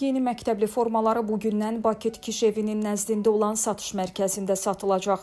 Yeni məktəbli formaları bu gündən Bakı Tikiş evinin nəzdində olan satış mərkəzində satılacaq.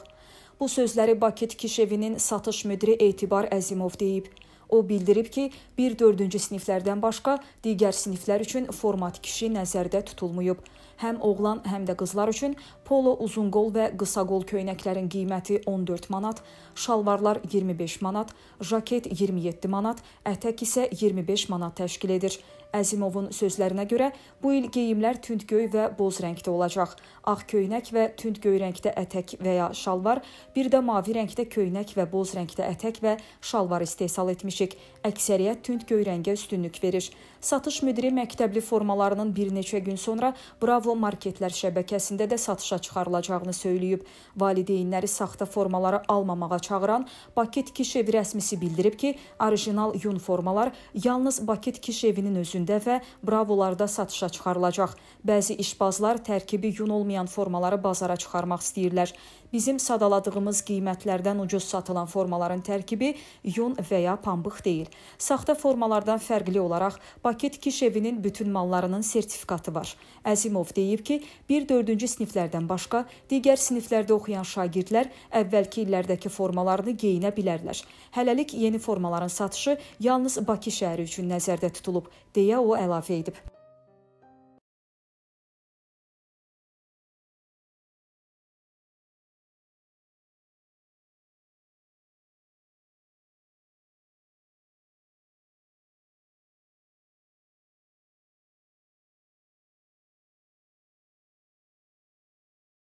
Bu sözləri Bakı Tikiş evinin satış müdiri Etibar Əzimov deyib. O bildirib ki, 1-4-cü siniflərdən başqa digər siniflər üçün forma tikişi nəzərdə tutulmayıb. Həm oğlan, həm də qızlar üçün polo uzunqol və qısaqol köynəklərin qiyməti 14 manat, şalvarlar 25 manat, jaket 27 manat, ətək isə 25 manat təşkil edir. Əzimovun sözlərinə görə bu il geyimlər tünd göy və boz rəngdə olacaq. Ağ köynək və tünd göy rəngdə ətək və ya şalvar, bir də mavi rəngdə köynək və boz rəngdə ətək və şalvar istehsal etmişik. Əksəriyyət tünd göy rəngə üstünlük verir. Satış müdiri məktəbli formalarının bir neçə gün sonra Bravo marketlər şəbəkəsində də satışa çıxarılacağını söyləyib. Valideynləri saxta formaları almamağa çağıran Bakı Tikiş evi rəsmisi bildirib ki, orijinal yun formalar yalnız Bakı Tikiş evinin özündə və bravolarda satışa çıxarılacaq. Bəzi işbazlar tərkibi yun olmayan formaları bazara çıxarmaq istəyirlər. Bizim sadaladığımız qiymətlərdən ucuz satılan formaların tərkibi yun və ya pambıq deyil. Saxta formalardan fərqli olaraq Bakı tikiş evinin bütün mallarının sertifikatı var. Əzimov deyib ki, 1-4-cü siniflərdən başqa digər siniflərdə oxuyan şagirdlər əvvəlki illərdəki formalarını geyinə bilərlər. Hələlik yeni formaların satışı yalnız Bakı şəhəri üçün nəzərdə tutulub, deyə o əlavə edib.